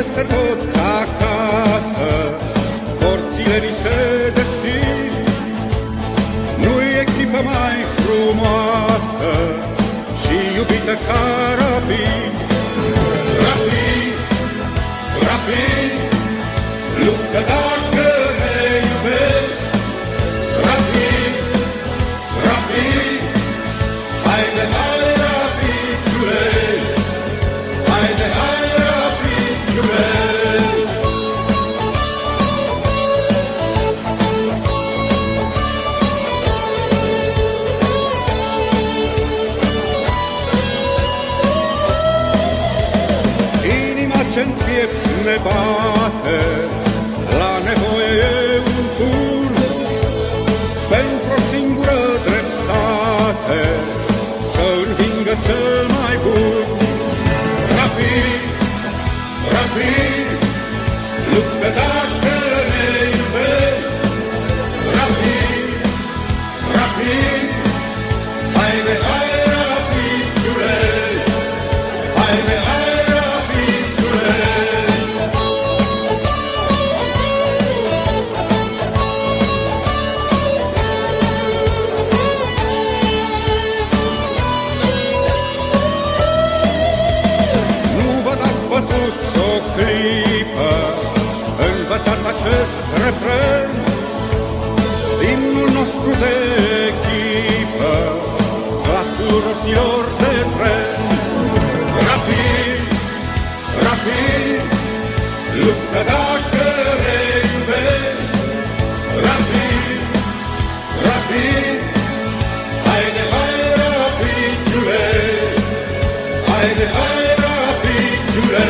nuestra ce-n piept ne bate. acest refren Imnul nostru de echipă Glasul roților de tren. Rapid, rapid Luptă dacă reiubești Rapid, rapid Haide, hai rapid, Giulești Haide, hai rapid, Giulești